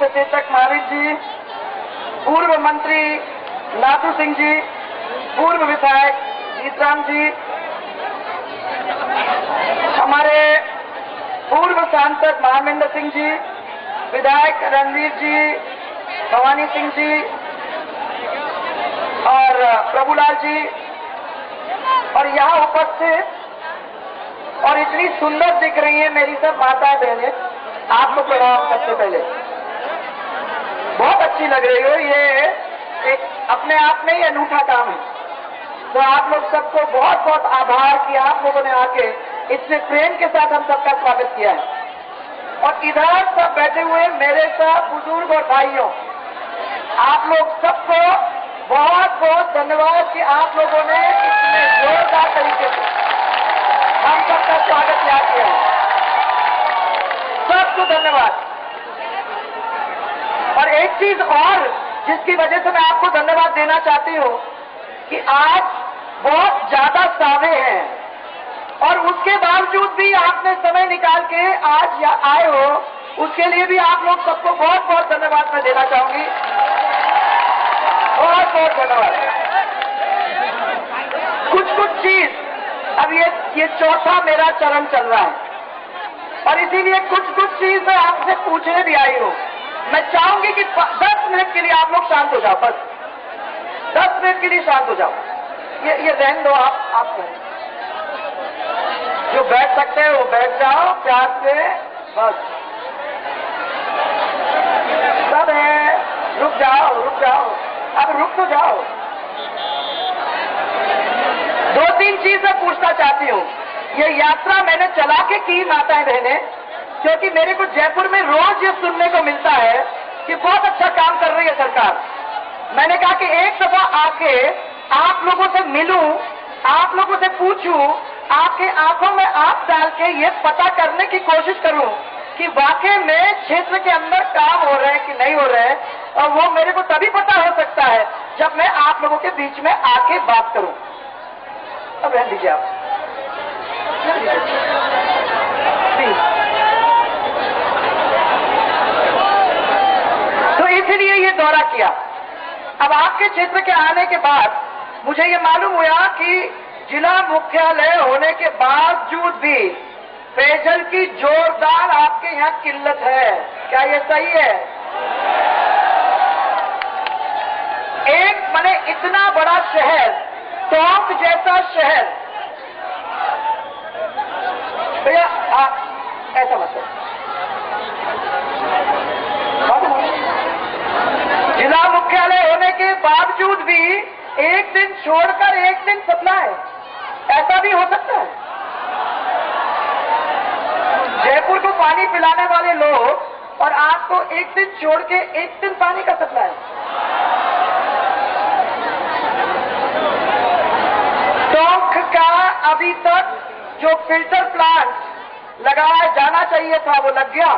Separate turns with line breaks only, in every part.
सचेतक महावीर जी, पूर्व मंत्री नाथू सिंह जी, पूर्व विधायक जीतराम जी, हमारे पूर्व सांसद महामेंद्र सिंह जी, विधायक रणवीर जी, भवानी सिंह जी और प्रभुलाल जी। और यहाँ उपस्थित और इतनी सुंदर दिख रही है मेरी सब माता बहनें आपको प्रणाम सबसे पहले। बहुत अच्छी लग रही हो, ये एक अपने आप में ही अनूठा काम है। तो आप लोग सबको बहुत बहुत आभार कि आप लोगों ने आके इतने प्रेम के साथ हम सबका स्वागत किया है। और इधर सब बैठे हुए मेरे साथ बुज़ुर्ग और भाइयों। आप लोग सबको बहुत बहुत धन्यवाद कि आप लोगों ने इतने जोरदार तरीके से हम सबका स्वागत यहाँ किया है। सबको धन्यवाद। और एक चीज़ और जिसकी वजह से मैं आपको धन्यवाद देना चाहती हूँ कि आज बहुत ज़्यादा सावे हैं। और उसके बावजूद भी आपने समय निकाल के आज आए हो, उसके लिए भी आप लोग सबको बहुत बहुत धन्यवाद मैं देना चाहूँगी। बहुत बहुत धन्यवाद। कुछ कुछ चीज़। अब ये ये चौथा मेरा चरण चल रहा है। और इसीलिए कुछ कुछ चीज़ मैं आपसे पूछने भी आई हूँ। मैं चाहूँगी कि दस मिनट के लिए आप लोग शांत हो जाओ, बस। दस मिनट के लिए शांत हो जाओ। ये ये रहन दो, आप आप जो बैठ सकते हैं, वो बैठ जाओ, प्यार से, बस। सब है। रुक जाओ रुक जाओ। अब रुक तो जाओ। दो तीन चीज़ मैं पूछना चाहती हूँ। ये यात्रा मैंने चला के की, माताएँ, बहने? क्योंकि मेरे को जयपुर में रोज ये सुनने को मिलता है कि बहुत अच्छा काम कर रही है सरकार। मैंने कहा कि एक दफ़ा आके आप लोगों से मिलूं, आप लोगों से पूछूँ, आपके आँखों में आप डाल के ये पता करने की कोशिश करूँ कि वाकई में क्षेत्र के अंदर काम हो रहे हैं कि नहीं हो रहे हैं और वो मेरे को तभी पता हो सकता है जब मैं आप लोगों के बीच में आके बात करूँ। अब रहने दीजिए आप। तो इसलिए ये दौरा किया। अब आपके क्षेत्र के आने के बाद मुझे ये मालूम हुआ कि जिला मुख्यालय होने के बावजूद भी पेयजल की जोरदार आपके यहाँ किल्लत है। क्या ये सही है? एक मैंने इतना बड़ा शहर, टोंक जैसा शहर। भैया ऐसा मत जिला मुख्यालय होने के बावजूद भी एक दिन छोड़कर एक दिन सप्लाई ऐसा भी हो सकता है। जयपुर को पानी पिलाने वाले लोग और आपको एक दिन छोड़ के एक दिन पानी का सप्लाई टोंक का अभी तक जो फ़िल्टर प्लांट लगाया जाना चाहिए था, वो लग गया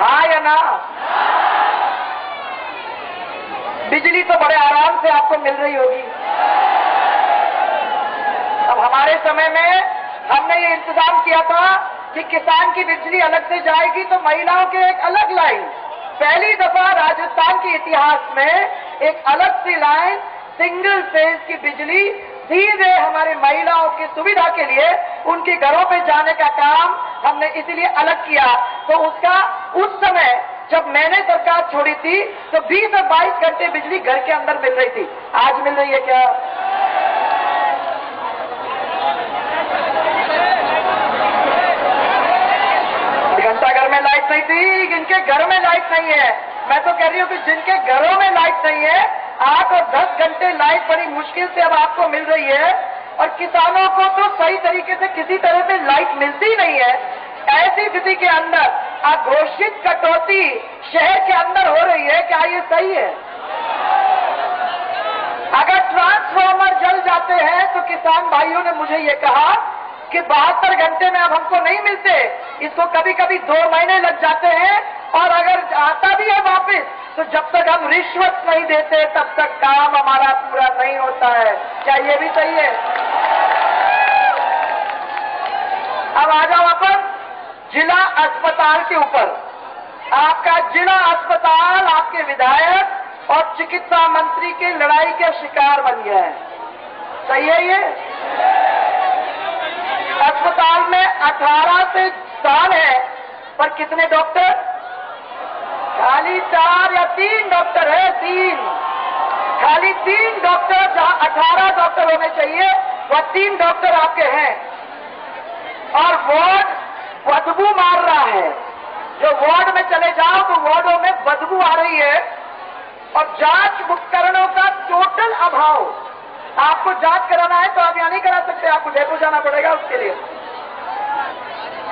हाँ या ना बिजली तो बड़े आराम से आपको मिल रही होगी। अब हमारे समय में हमने ये इंतज़ाम किया था कि किसान की बिजली अलग से जाएगी तो महिलाओं के एक अलग लाइन। पहली दफ़ा राजस्थान के इतिहास में एक अलग सी लाइन सिंगल फ़ेज़ की बिजली सीधे हमारे महिलाओं की सुविधा के लिए उनके घरों पे जाने का काम हमने इसलिए अलग किया। तो उसका उस समय जब मैंने सरकार छोड़ी थी तो 20 और 22 घंटे बिजली घर के अंदर मिल रही थी। आज मिल रही है क्या? घंटा घर में लाइट नहीं थी, जिनके घर में लाइट नहीं है। मैं तो कह रही हूँ कि जिनके घरों में लाइट नहीं है, आठ और दस घंटे लाइट बड़ी मुश्किल से अब आपको मिल रही है। और किसानों को तो सही तरीके से किसी तरह से लाइट मिलती नहीं है। ऐसी स्थिति के अंदर अघोषित कटौती शहर के अंदर हो रही है क्या ये सही है? अगर ट्रांसफार्मर जल जाते हैं तो किसान भाइयों ने मुझे ये कहा कि बहत्तर घंटे में अब हमको नहीं मिलते। इसको कभी कभी दो महीने लग जाते हैं और अगर आता भी है वापस तो जब तक हम रिश्वत नहीं देते, तब तक काम हमारा पूरा नहीं होता है। क्या ये भी सही है? अब आ जाओ अपन। जिला अस्पताल के ऊपर। आपका जिला अस्पताल आपके विधायक और चिकित्सा मंत्री की लड़ाई के शिकार बन गया है। सही है ये? अस्पताल में 18 से साल है, पर कितने डॉक्टर? खाली चार या तीन डॉक्टर है, तीन। खाली तीन डॉक्टर, जहाँ 18 डॉक्टर होने चाहिए, वह तीन डॉक्टर आपके हैं। और वार्ड बदबू मार रहा है। जो वार्ड में चले जाओ तो वार्डों में बदबू आ रही है और जाँच उपकरणों का टोटल अभाव। आपको जाँच कराना है तो आप यहाँ नहीं करा सकते, आपको जयपुर जाना पड़ेगा उसके लिए।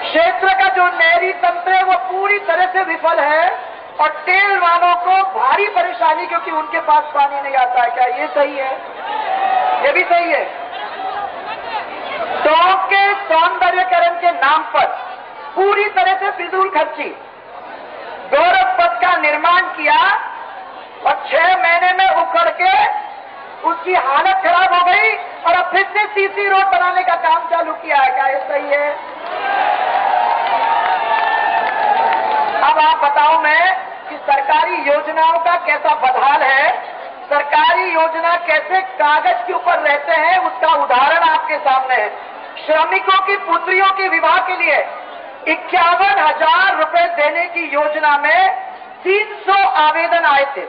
क्षेत्र का जो नहरी तंत्र है, वो पूरी तरह से विफल है और तेल वालों को भारी परेशानी, क्योंकि उनके पास पानी नहीं आता है। क्या ये सही है? ये भी सही है। टोंक के सौंदर्यकरण के नाम पर पूरी तरह से फिजूल खर्ची। गौरव पथ का निर्माण किया और छह महीने में उखड़ के उसकी हालत खराब हो गई और अब फिर से सीसी रोड बनाने का काम चालू किया है। क्या ये सही है? अब आप बताओ मैं कि सरकारी योजनाओं का कैसा बदहाल है? सरकारी योजना कैसे कागज़ के ऊपर रहते हैं? उसका उदाहरण आपके सामने है। श्रमिकों की, पुत्रियों के विवाह के लिए इक्यावन हज़ार रुपए देने की योजना में 300 आवेदन आए थे।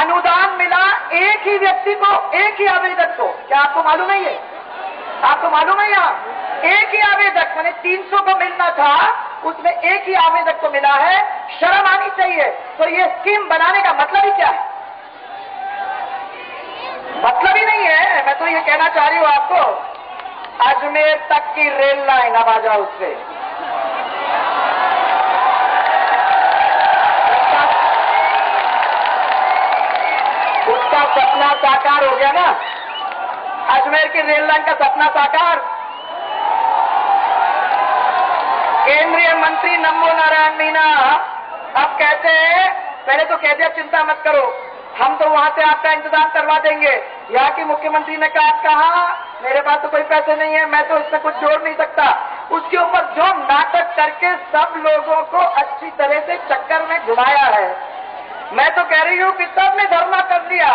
अनुदान मिला एक ही व्यक्ति को, एक ही आवेदक को। क्या आपको मालूम है? आपको मालूम है यहाँ? एक ही आवेदक, मैंने 300 को मिलना था, उसमें एक ही आवेदक को मिला है। शर्म आनी चाहिए। तो ये स्कीम बनाने का मतलब ही क्या है? मतलब ही नहीं है। मैं तो ये कहना चाह रही हूँ आपको। अजमेर तक की रेल लाइन, अब आ जाओ उससे सपना साकार हो गया ना? अजमेर की रेल लाइन का सपना साकार। केंद्रीय मंत्री नमो नारायण मीना, अब कहते हैं, पहले तो कह दिया, चिंता मत करो। हम तो वहाँ से आपका इंतज़ाम करवा देंगे। यहाँ की मुख्यमंत्री ने कहा कहा? मेरे पास तो कोई पैसे नहीं है, मैं तो इसमें कुछ जोड़ नहीं सकता। उसके ऊपर जो नाटक करके सब लोगों को अच्छी तरह से चक्कर में घुमाया है। मैं तो कह रही हूँ कि सबने धरना कर लिया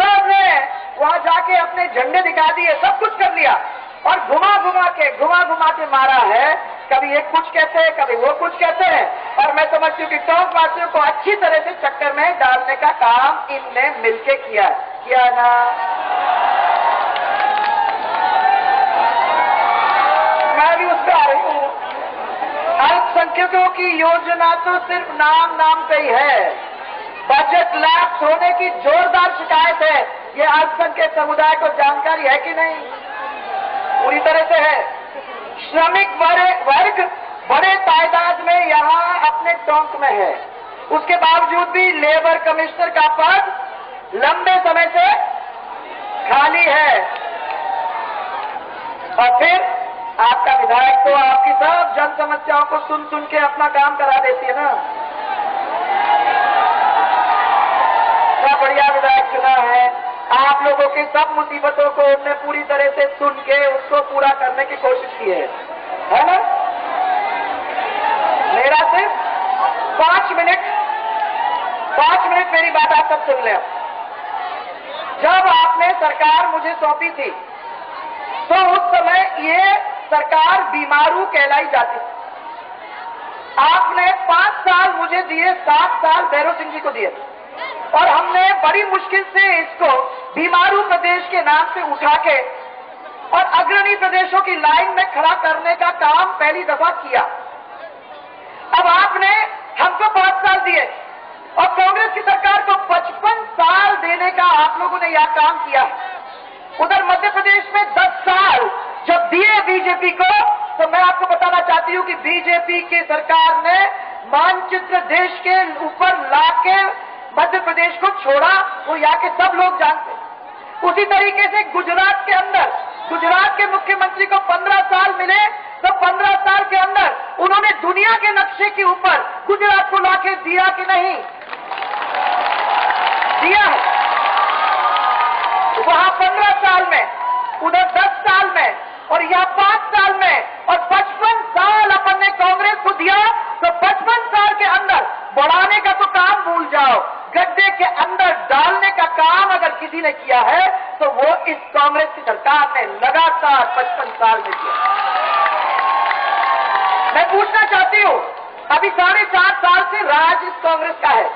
सबने वहाँ जाके अपने झंडे दिखा दिए, सब कुछ कर लिया। और घुमा घुमा के, घुमा घुमा के मारा है। कभी एक कुछ कहते हैं, कभी वो कुछ कहते हैं। और मैं समझती हूँ कि टॉप वासियों को अच्छी तरह से चक्कर में डालने का काम इनने मिलके किया किया ना? मैं भी उस पर आ रही हूँ। अल्पसंख्यकों की योजना तो सिर्फ़ नाम नाम पे ही है। बजट लैप्स होने की जोरदार शिकायत है। ये अल्पसंख्यक समुदाय को जानकारी है कि नहीं? पूरी तरह से है। श्रमिक वर्ग बड़े तादाद में यहाँ अपने टोंक में है। उसके बावजूद भी लेबर कमिश्नर का पद लंबे समय से खाली है। और फिर आपका विधायक तो आपकी सब जन समस्याओं को सुन सुन के अपना काम करा देती है ना? चुना है। आप लोगों की सब मुसीबतों को हमने पूरी तरह से सुन के उसको पूरा करने की कोशिश की है। है ना? मेरा सिर्फ़ पाँच मिनट पाँच मिनट मेरी बात आप सब सुन ले। जब आपने सरकार मुझे सौंपी थी तो उस समय ये सरकार बीमारू कहलाई जाती थी। आपने पाँच साल मुझे दिए, सात साल भैरव सिंह जी को दिए। और हमने बड़ी मुश्किल से इसको बीमारू प्रदेश के नाम से उठा के और अग्रणी प्रदेशों की लाइन में खड़ा करने का काम पहली दफ़ा किया। अब आपने हमको पाँच साल दिए और कांग्रेस की सरकार को पचपन साल देने का आप लोगों ने यह काम किया उधर मध्य प्रदेश में दस साल जब दिए बीजेपी को तो मैं आपको बताना चाहती हूँ कि बीजेपी की सरकार ने मानचित्र देश के ऊपर लाके मध्य प्रदेश को छोड़ा, वो यहाँ के सब लोग जानते उसी तरीके से गुजरात के अंदर, गुजरात के मुख्यमंत्री को 15 साल मिले तो 15 साल के अंदर उन्होंने दुनिया के नक्शे के ऊपर गुजरात को लाके दिया कि नहीं? दिया है। वहाँ पंद्रह साल में, उधर दस साल में, और यहाँ पाँच साल में, और पचपन साल अपन ने कांग्रेस को दिया तो पचपन साल के अंदर बढ़ाने का तो काम भूल जाओ। गड्ढे के अंदर डालने का काम अगर किसी ने किया है तो वो इस कांग्रेस की सरकार ने लगातार पचपन साल में किया। मैं पूछना चाहती हूँ, अभी साढ़े सात साल से राज इस कांग्रेस का है।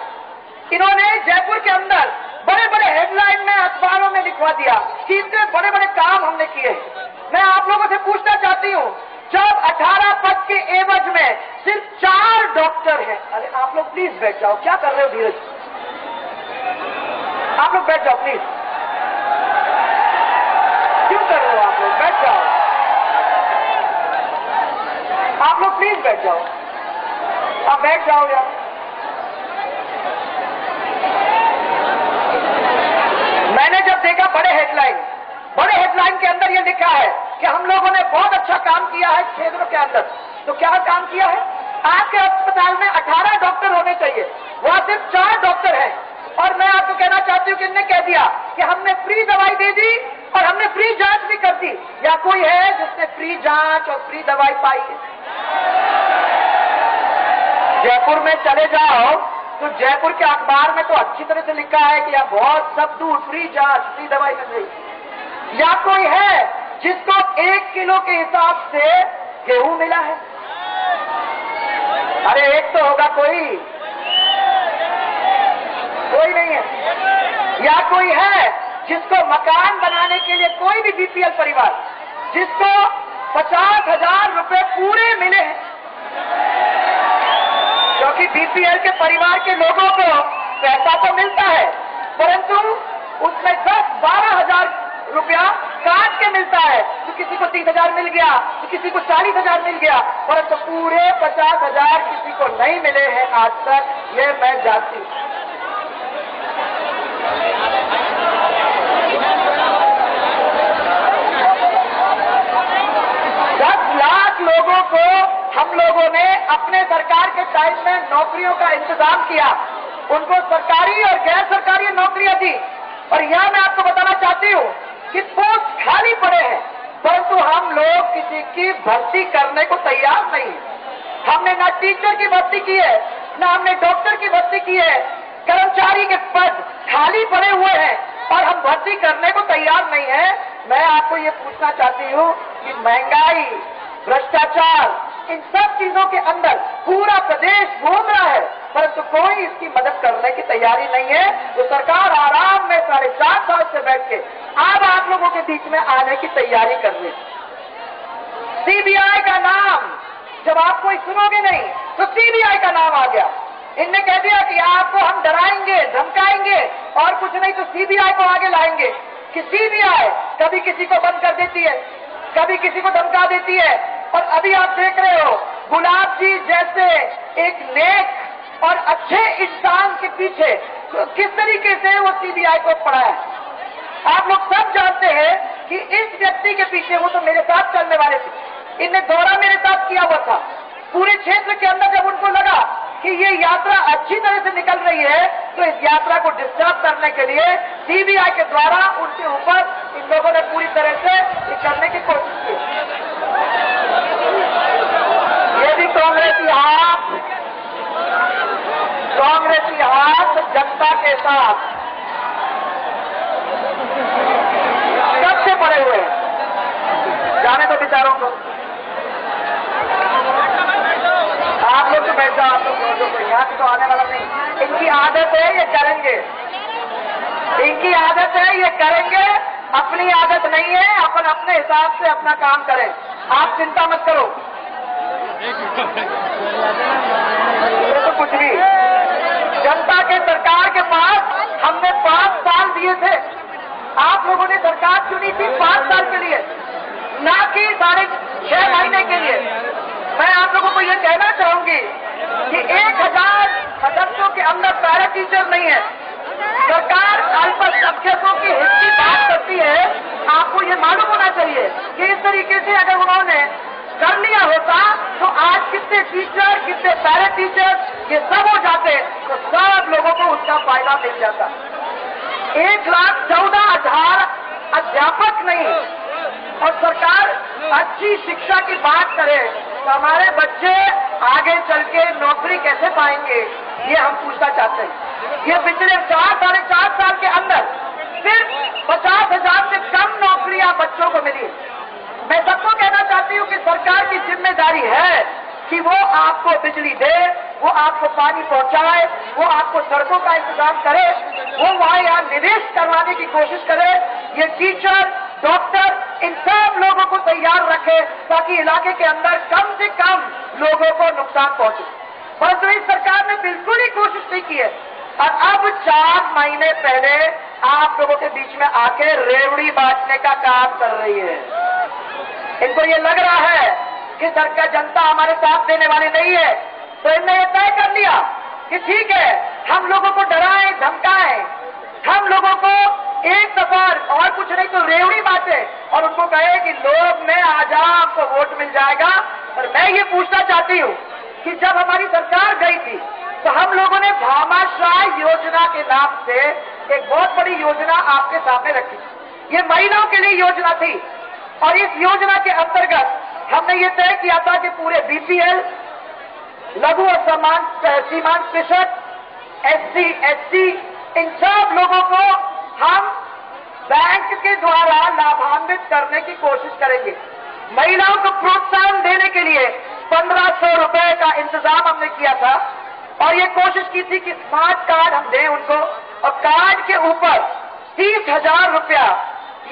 इन्होंने जयपुर के अंदर बड़े बड़े हेडलाइन में, अखबारों में लिखवा दिया। कि इतने बड़े बड़े काम हमने किए मैं आप लोगों से पूछना चाहती हूँ, जब 18 पद के एवज में सिर्फ़ चार डॉक्टर हैं, अरे आप लोग प्लीज़ बैठ जाओ, क्या कर रहे हो धीरज? आप लोग बैठ जाओ प्लीज़ क्यों कर रहे हो आप लोग? बैठ जाओ। आप लोग प्लीज़ बैठ जाओ। आप बैठ जाओ यार। मैंने जब देखा बड़े हेडलाइन बड़े हेडलाइन के अंदर ये लिखा है कि हम लोगों ने बहुत अच्छा काम किया है क्षेत्रों के अंदर। तो क्या काम किया है? आपके अस्पताल में 18 डॉक्टर होने चाहिए। वहाँ सिर्फ़ चार डॉक्टर हैं। और मैं आपको कहना चाहती हूँ कि इनने कह दिया कि हमने फ्री दवाई दे दी और हमने फ्री जाँच भी कर दी। या कोई है जिसने फ्री जाँच और फ्री दवाई पाई? जयपुर में चले जाओ तो जयपुर के अखबार में तो अच्छी तरह से लिखा है कि यहाँ बहुत सब दूर फ्री जाँच फ्री दवाई मिल रही। या कोई है जिसको एक किलो के हिसाब से गेहूँ मिला है? अरे एक तो होगा कोई। कोई नहीं है। या कोई है जिसको मकान बनाने के लिए कोई भी बीपीएल परिवार, जिसको पचास हज़ार रुपए पूरे मिले हैं। क्योंकि बीपीएल के परिवार के लोगों को पैसा तो मिलता है, परंतु उसमें दस बारह हज़ार रुपया काट के मिलता है। तो किसी को तीस हज़ार मिल गया तो किसी को चालीस हज़ार मिल गया, परंतु पूरे पचास हज़ार किसी को नहीं मिले हैं आज तक, ये मैं जानती हूँ दस लाख लोगों को हम लोगों ने अपने सरकार के टाइम में नौकरियों का इंतज़ाम किया। उनको सरकारी और गैर सरकारी नौकरियाँ दी। और यह मैं आपको बताना चाहती हूँ कि पोस्ट खाली पड़े हैं, परंतु हम लोग किसी की भर्ती करने को तैयार नहीं। हमने ना टीचर की भर्ती की है, ना हमने डॉक्टर की भर्ती की है। कर्मचारी के पद खाली पड़े हुए हैं और हम भर्ती करने को तैयार नहीं है। मैं आपको ये पूछना चाहती हूँ कि महँगाई भ्रष्टाचार इन सब चीज़ों के अंदर पूरा प्रदेश घूम रहा है, परंतु कोई इसकी मदद करने की तैयारी नहीं है। तो सरकार आराम में साढ़े चार साल से बैठ के अब आप लोगों के बीच में आने की तैयारी कर रही सीबीआई का नाम, जब आप कोई सुनोगे नहीं तो सीबीआई का नाम आ गया। इनने कह दिया कि आपको हम डराएँगे, धमकाएँगे, और कुछ नहीं तो सीबीआई को आगे लाएँगे। कि सीबीआई कभी किसी को बंद कर देती है, कभी किसी को धमका देती है और अभी आप देख रहे हो, गुलाब जी जैसे एक नेक और अच्छे इंसान के पीछे तो किस तरीके से वो सीबीआई को पड़ा है? आप लोग सब जानते हैं कि इस व्यक्ति के पीछे वो तो मेरे साथ चलने वाले थे। इनने दौरा मेरे साथ किया हुआ था। पूरे क्षेत्र के अंदर जब उनको लगा कि ये यात्रा अच्छी तरह से निकल रही है तो इस यात्रा को डिस्टर्ब करने के लिए सीबीआई के द्वारा उनके ऊपर इन लोगों ने पूरी तरह से करने की कोशिश की। ये भी कांग्रेसी हाथ। कांग्रेसी हाथ जनता के साथ। सबसे पड़े हुए हैं। जाने दो विचारों को। आप लोग तो बैठ जाओ आप लोग तो यहाँ से तो आने वाला नहीं। इनकी आदत है, ये करेंगे। इनकी आदत है, ये करेंगे। अपनी आदत नहीं है, अपन अपने हिसाब से अपना काम करें। आप चिंता मत करो। तो कुछ भी। जनता के सरकार के पास हमने पाँच साल दिए थे। आप लोगों ने सरकार चुनी थी पाँच साल के लिए, ना कि साढ़े छह महीने के लिए। मैं आप लोगों को यह कहना चाहूँगी कि एक हज़ार सदस्यों के अंदर पैरा टीचर नहीं है। सरकार अल्पसंख्यकों की हिस्सी बात करती है। आपको ये मालूम होना चाहिए कि इस तरीके से अगर उन्होंने कर लिया होता तो आज कितने टीचर कितने पैरा टीचर ये सब हो जाते तो सब लोगों को उसका फ़ायदा मिल जाता। एक लाख चौदह हज़ार अध्यापक नहीं, और सरकार अच्छी शिक्षा की बात करे तो हमारे बच्चे आगे चल के नौकरी कैसे पाएँगे, ये हम पूछना चाहते हैं। ये पिछले चार, साढ़े चार साल के अंदर सिर्फ़ पचास हज़ार से कम नौकरियाँ बच्चों को मिली। मैं सबको कहना चाहती हूँ कि सरकार की ज़िम्मेदारी है कि वो आपको बिजली दे, वो आपको पानी पहुँचाए, वो आपको सड़कों का इंतज़ाम करे, वो वहाँ यहाँ निवेश करवाने की कोशिश करे। ये टीचर, डॉक्टर, इन सब लोगों को तैयार रखे ताकि इलाके के अंदर कम से कम लोगों को नुकसान पहुँचे। परंतु इस सरकार ने बिल्कुल ही कोशिश नहीं की है। और अब चार महीने पहले आप लोगों के बीच में आके रेवड़ी बांटने का काम कर रही है। इनको ये लग रहा है कि सरकार जनता हमारे साथ देने वाली नहीं है। तो इनने ये तय कर लिया कि ठीक है, हम लोगों को डराएँ, धमकाएँ। हम लोगों को एक सफ़र और कुछ नहीं तो रेवड़ी बातें और उनको कहे कि लोग में आ जाओ आपको वोट मिल जाएगा। और मैं ये पूछना चाहती हूँ कि जब हमारी सरकार गई थी तो हम लोगों ने भामाशाह योजना के नाम से एक बहुत बड़ी योजना आपके सामने रखी। ये महिलाओं के लिए योजना थी और इस योजना के अंतर्गत हमने ये तय किया था कि पूरे बीपीएल लघु और समान सीमांत कृषक एससी एसटी इन सब लोगों को हम बैंक के द्वारा लाभान्वित करने की कोशिश करेंगे। महिलाओं को प्रोत्साहन देने के लिए पंद्रह सौ रुपए का इंतज़ाम हमने किया था और ये कोशिश की थी कि स्मार्ट कार्ड हम दें उनको और कार्ड के ऊपर तीस हज़ार रुपया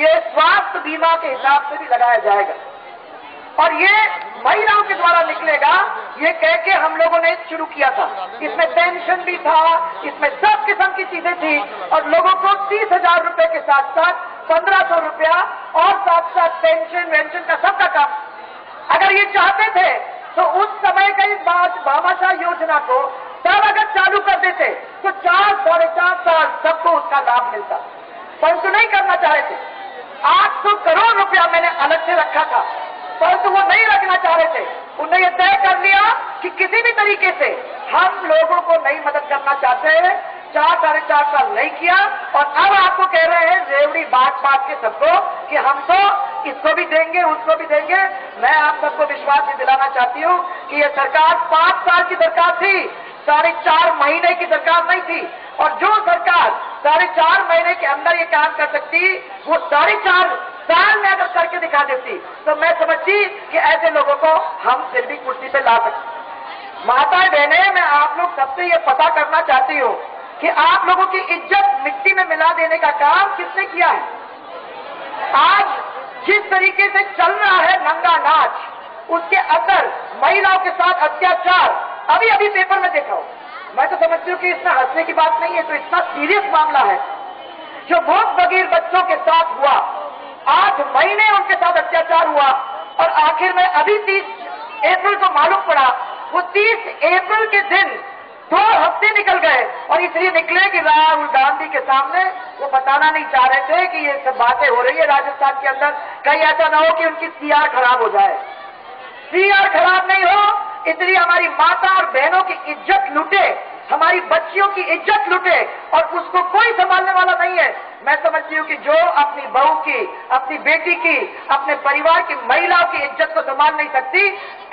ये स्वास्थ्य बीमा के हिसाब से भी लगाया जाएगा। और ये महिलाओं के द्वारा निकलेगा, ये कह के हम लोगों ने शुरू किया था। इसमें पेंशन भी था, इसमें सब किस्म की चीज़ें थी और लोगों को तीस हज़ार रुपए के साथ साथ पंद्रह सौ रुपया और साथ साथ पेंशन, वेंशन का सबका काम। अगर ये चाहते थे तो उस समय का इस भामाशाह योजना को तब अगर चालू कर देते तो चार, साढ़े चार साल सबको उसका लाभ मिलता। परंतु नहीं करना चाह थे आठ सौ करोड़ रुपया मैंने अलग से रखा था। परंतु वो नहीं रखना चाह रहे थे। उन्होंने ये तय कर लिया कि किसी भी तरीके से हम लोगों को नहीं मदद करना चाहते हैं। चार साढ़े चार साल नहीं किया और अब आपको कह रहे हैं, रेवड़ी बात बात के सबको कि हम तो इसको भी देंगे, उसको भी देंगे। मैं आप सबको विश्वास दिलाना चाहती हूँ कि ये सरकार पाँच साल की सरकार थी, साढ़े चार महीने की सरकार नहीं थी। और जो सरकार साढ़े चार महीने के अंदर ये काम कर सकती, वो साढ़े चार साल में अगर करके दिखा देती तो मैं समझती कि ऐसे लोगों को हम फिर भी कुर्सी पे ला सकते। माता बहने, मैं आप लोग सबसे ये पता करना चाहती हूँ कि आप लोगों की इज़्ज़त मिट्टी में मिला देने का काम किसने किया है? आज जिस तरीके से चल रहा है नंगा नाच, उसके अंदर महिलाओं के साथ अत्याचार अभी अभी पेपर में देखा हूँ। मैं तो समझती हूँ कि इसमें हंसने की बात नहीं है तो इतना सीरियस मामला है। जो बहुत बगीर बच्चों के साथ हुआ, आठ महीने उनके साथ अत्याचार हुआ, और आखिर में अभी तीस अप्रैल को मालूम पड़ा, वो तीस अप्रैल के दिन दो हफ़्ते निकल गए, और इसलिए निकले कि राहुल गांधी के सामने वो बताना नहीं चाह रहे थे कि ये सब बातें हो रही है राजस्थान के अंदर। कहीं ऐसा ना हो कि उनकी सीआर खराब हो जाए। सीआर खराब नहीं हो इसलिए हमारी माता और बहनों की इज़्ज़त लुटे, हमारी बच्चियों की इज़्ज़त लुटे और उसको कोई संभालने वाला नहीं है। मैं समझती हूँ कि जो अपनी बहू की, अपनी बेटी की, अपने परिवार की महिलाओं की इज़्ज़त को संभाल नहीं सकती,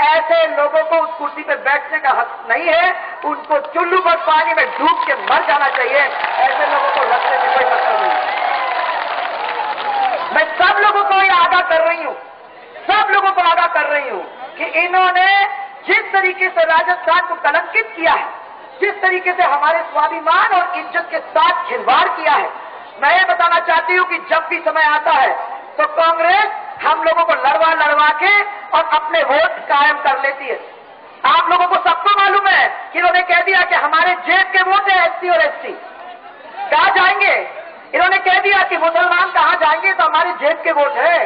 ऐसे लोगों को उस कुर्सी पर बैठने का हक नहीं है। उनको चुल्लू पर पानी में डूब के मर जाना चाहिए। ऐसे लोगों को रखने में कोई मतलब नहीं। मैं सब लोगों को ये आगाह कर रही हूँ, सब लोगों को आगाह कर रही हूँ कि इन्होंने जिस तरीके से राजस्थान को कलंकित किया है, जिस तरीके से हमारे स्वाभिमान और इज़्ज़त के साथ खिलवाड़ किया है, मैं ये बताना चाहती हूँ कि जब भी समय आता है तो कांग्रेस हम लोगों को लड़वा लड़वा के और अपने वोट कायम कर लेती है। आप लोगों को सबको मालूम है कि इन्होंने कह दिया कि हमारे जेब के वोट है एससी और एसटी। कहा जाएँगे? इन्होंने कह दिया कि मुसलमान कहा जाएँगे तो हमारे जेब के वोट है।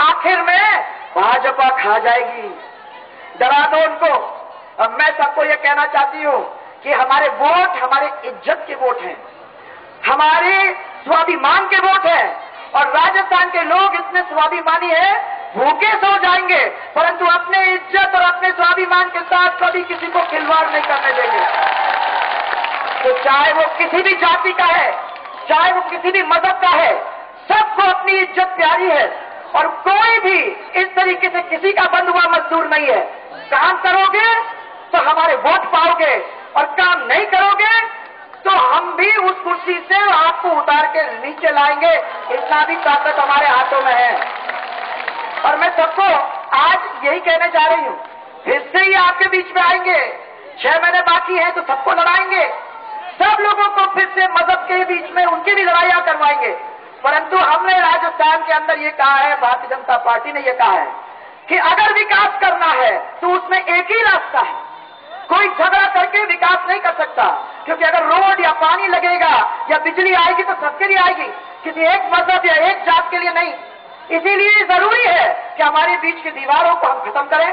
आखिर में भाजपा खा जाएगी। डरा दो उनको। अब मैं सबको यह कहना चाहती हूँ कि हमारे वोट हमारे इज़्ज़त के वोट हैं। हमारे स्वाभिमान के वोट हैं। और राजस्थान के लोग इतने स्वाभिमानी हैं, भूखे सो जाएँगे, परंतु अपने इज़्ज़त और अपने स्वाभिमान के साथ कभी किसी को खिलवाड़ नहीं करने देंगे। तो चाहे वो किसी भी जाति का है, चाहे वो किसी भी मदद का है, सबको अपनी इज़्ज़त प्यारी है। और कोई भी इस तरीके से किसी का बंद हुआ मजदूर नहीं है। काम करोगे तो हमारे वोट पाओगे और काम नहीं करोगे तो हम भी उस कुर्सी से आपको उतार के नीचे लाएँगे। इतना भी ताकत हमारे हाथों में है। और मैं सबको आज यही कहने जा रही हूँ, फिर से ही आपके बीच में आएँगे। छह महीने बाकी हैं तो सबको लड़ाएँगे। सब लोगों को फिर से मदद के बीच में उनकी भी लड़ाइयाँ करवाएँगे। परंतु हमने राजस्थान के अंदर ये कहा है, भारतीय जनता पार्टी ने ये कहा है। कि अगर विकास करना है तो उसमें एक ही रास्ता है। कोई झगड़ा करके विकास नहीं कर सकता, क्योंकि अगर रोड या पानी लगेगा, या बिजली आएगी तो सबके लिए आएगी। किसी एक मज़हब या एक जात के लिए नहीं। इसीलिए ज़रूरी है कि हमारे बीच की दीवारों को हम खत्म करें।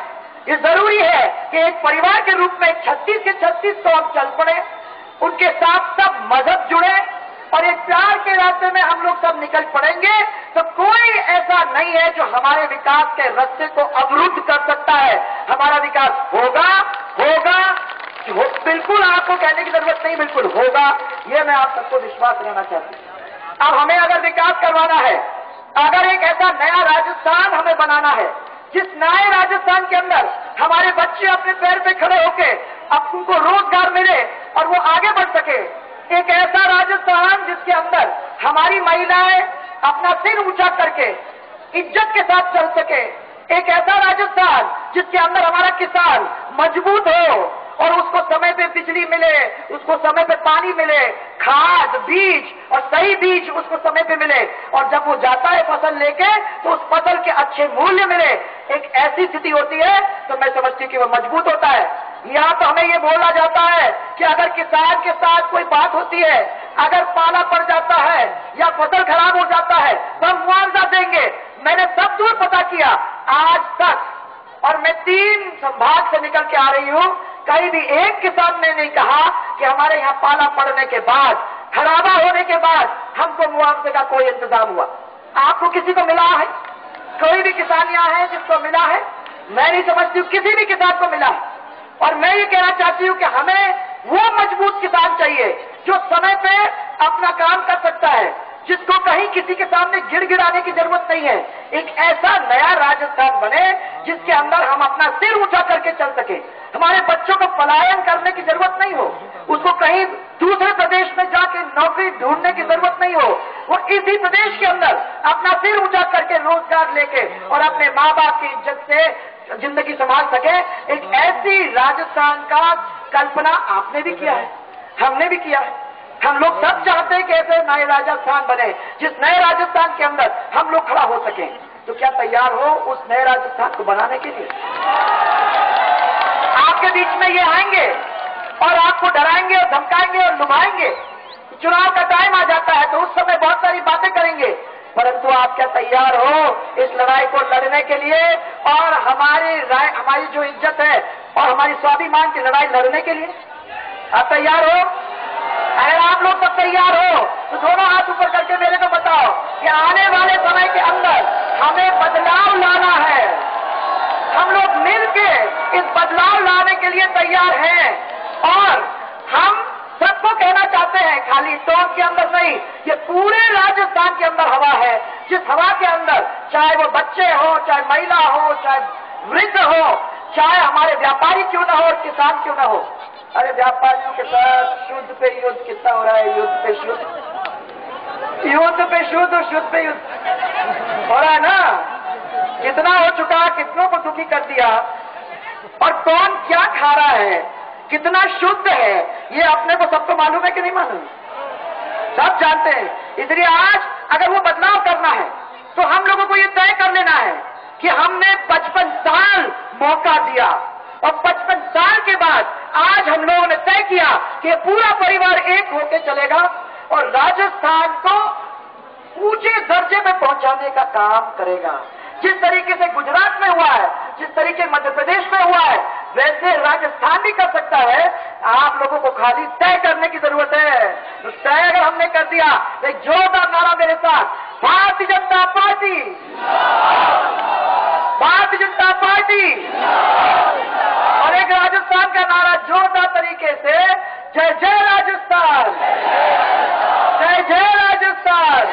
ये ज़रूरी है कि एक परिवार के रूप में छत्तीस के छत्तीस को हम चल पड़े, उनके साथ सब मज़हब जुड़े और एक प्यार के रास्ते में हम लोग सब निकल पड़ेंगे तो कोई ऐसा नहीं है जो हमारे विकास के रस्ते को अवरुद्ध कर सकता है। हमारा विकास होगा होगा हो, बिल्कुल आपको कहने की ज़रूरत नहीं बिल्कुल होगा। ये मैं आप सबको विश्वास रहना चाहती हूँ। अब हमें अगर विकास करवाना है अगर एक ऐसा नया राजस्थान हमें बनाना है जिस नए राजस्थान के अंदर हमारे बच्चे अपने पैर पे खड़े होके अब उनको रोज़गार मिले और वो आगे बढ़ सके एक ऐसा राजस्थान जिसके अंदर हमारी महिलाएँ अपना सिर ऊँचा करके इज़्ज़त के साथ चल सके। एक ऐसा राजस्थान जिसके अंदर हमारा किसान मज़बूत हो और उसको समय पे बिजली मिले, उसको समय पे पानी मिले, खाद, बीज और सही बीज उसको समय पे मिले और जब वो जाता है फ़सल लेके तो उस फ़सल के अच्छे मूल्य मिले। एक ऐसी स्थिति होती है तो मैं समझती हूँ कि वो मज़बूत होता है। यहाँ तो हमें ये बोला जाता है कि अगर किसान के साथ कोई बात होती है, अगर पाला पड़ जाता है या फ़सल खराब हो जाता है तो हम मुआवजा देंगे। मैंने सब दूर पता किया, आज तक। और मैं तीन संभाग से निकल के आ रही हूँ। कहीं भी एक किसान ने नहीं कहा कि हमारे यहाँ पाला पड़ने के बाद, खराबा होने के बाद हमको मुआवजे का कोई इंतज़ाम हुआ। आपको किसी को मिला है? कोई भी किसान यहाँ है जिसको मिला है? मैं नहीं समझती हूँ, किसी भी किसान को मिला है। और मैं ये कहना चाहती हूँ कि हमें वो मज़बूत किसान चाहिए जो समय पे अपना काम कर सकता है, जिसको कहीं किसी के सामने गिड़ गिड़ाने की ज़रूरत नहीं है। एक ऐसा नया राजस्थान बने, जिसके अंदर हम अपना सिर ऊँचा करके चल सके। हमारे बच्चों को पलायन करने की ज़रूरत नहीं हो। उसको कहीं दूसरे प्रदेश में जाके नौकरी ढूँढने की ज़रूरत नहीं हो। वो इसी प्रदेश के अंदर अपना सिर ऊँचा करके रोज़गार लेके और अपने माँ बाप की इज़्ज़त से ज़िंदगी संभाल सके, एक ऐसी राजस्थान का कल्पना आपने भी किया है। हमने भी किया है। हम लोग सब चाहते हैं कि ऐसे नए राजस्थान बने, जिस नए राजस्थान के अंदर हम लोग खड़ा हो सके। तो क्या तैयार हो उस नए राजस्थान को बनाने के लिए? आपके बीच में ये आएँगे और आपको डराएँगे और धमकाएँगे और लुभाएँगे। चुनाव का टाइम आ जाता है तो उस समय बहुत सारी बातें करेंगे। परंतु आप क्या तैयार हो इस लड़ाई को लड़ने के लिए? और हमारी राय, हमारी जो इज़्ज़त है, और हमारी स्वाभिमान की लड़ाई लड़ने के लिए? आप तैयार हो? अगर आप लोग सब तैयार हो तो दोनों हाथ ऊपर करके मेरे को बताओ कि आने वाले समय के अंदर हमें बदलाव लाना है। हम लोग मिलके इस बदलाव लाने के लिए तैयार हैं। और हम सबको कहना चाहते हैं, खाली टोंक के अंदर नहीं, ये पूरे राजस्थान के अंदर हवा है। जिस हवा के अंदर चाहे वो बच्चे हो, चाहे महिला हो, चाहे वृद्ध हो, चाहे हमारे व्यापारी क्यों ना हो और किसान क्यों ना हो। अरे व्यापारियों के साथ शुद्ध पे युद्ध कितना हो रहा है? युद्ध पे शुद्ध। युद्ध पे शुद्ध और शुद्ध पे युद्ध। हो रहा है ना? कितना हो चुका, कितनों को दुखी कर दिया। और कौन क्या खा रहा है? कितना शुद्ध है, ये अपने को सबको मालूम है कि नहीं मालूम? सब जानते हैं। इसलिए आज अगर वो बदलाव करना है तो हम लोगों को ये तय कर लेना है कि हमने पचपन साल मौका दिया। और पचपन साल के बाद आज हम लोगों ने तय किया कि पूरा परिवार एक होकर चलेगा और राजस्थान को ऊँचे दर्जे में पहुँचाने का काम करेगा। जिस तरीके से गुजरात में हुआ है, जिस तरीके मध्य प्रदेश में हुआ है वैसे राजस्थान भी कर सकता है। आप लोगों को खाली तय करने की ज़रूरत है। तो तय अगर हमने कर दिया तो एक जोरदार नारा मेरे साथ। भारतीय जनता पार्टी। भारतीय जनता पार्टी। और एक राजस्थान का नारा जोरदार तरीके से, जय जय राजस्थान। जय जय राजस्थान।